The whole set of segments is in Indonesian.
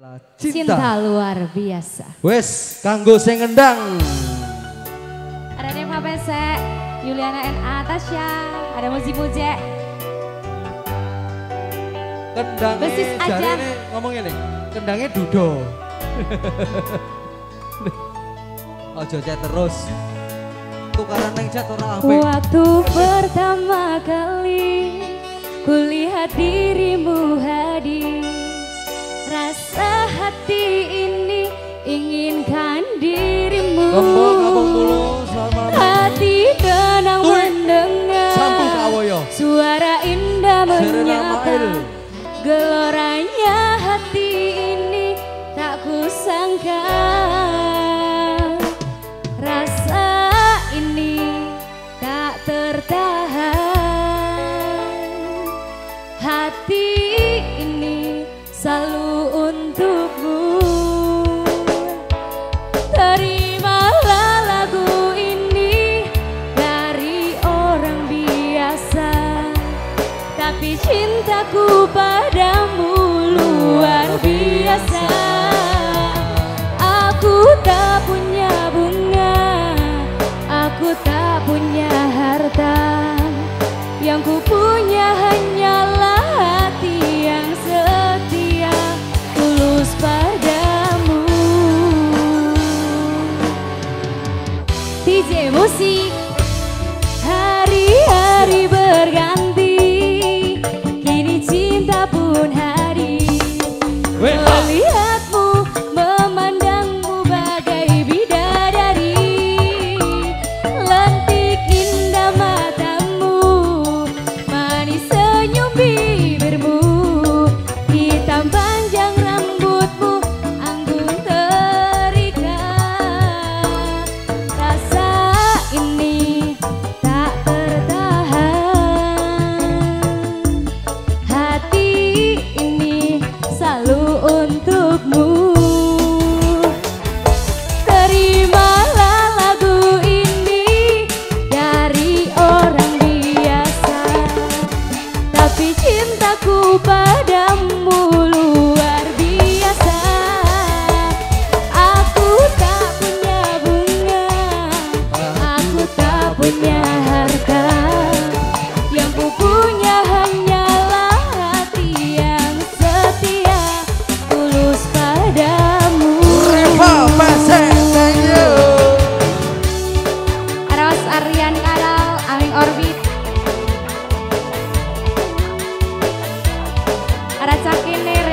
Cinta. Cinta luar biasa. Wes, kanggo sing ngendang. Ada Neva Pesek, Yuliana NA, Tasya, ada Muzi Muje. Kendangnya Besis aja. Ini, ngomong ini, kendangnya dudo. Ojo cek terus. Tukaran neng chat ora Waktu pertama kali kulihat dirimu hadir inginkan dirimu. Hati tenang mendengar. Suara indah menyapa. Geloranya hati ini tak kusangka. Rasa ini tak tertahan. Hati ini selalu cintaku padamu luar biasa. Aku tak punya bunga Aku tak punya harta. Yang ku punya hanyalah hati yang setia Tulus padamu. DJ Musik 喂，好厉害。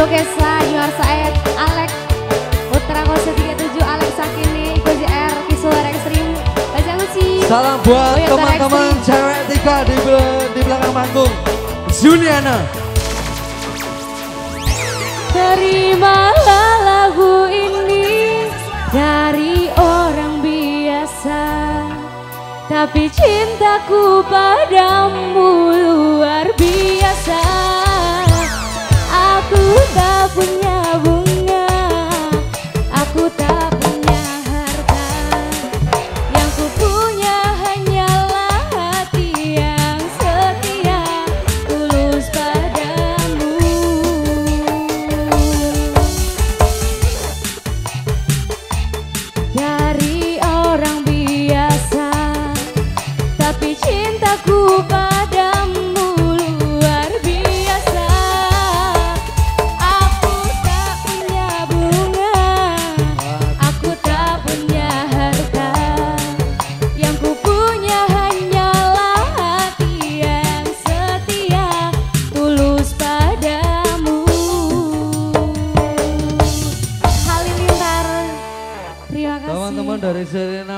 Dari Bukesa, Junior Said, Alex Putra Kose 37 Alex Sakini Salam buat teman-teman cewek tiga di, di belakang panggung. Juliana. Terimalah lagu ini dari orang biasa Tapi cintaku padamu señores, serena.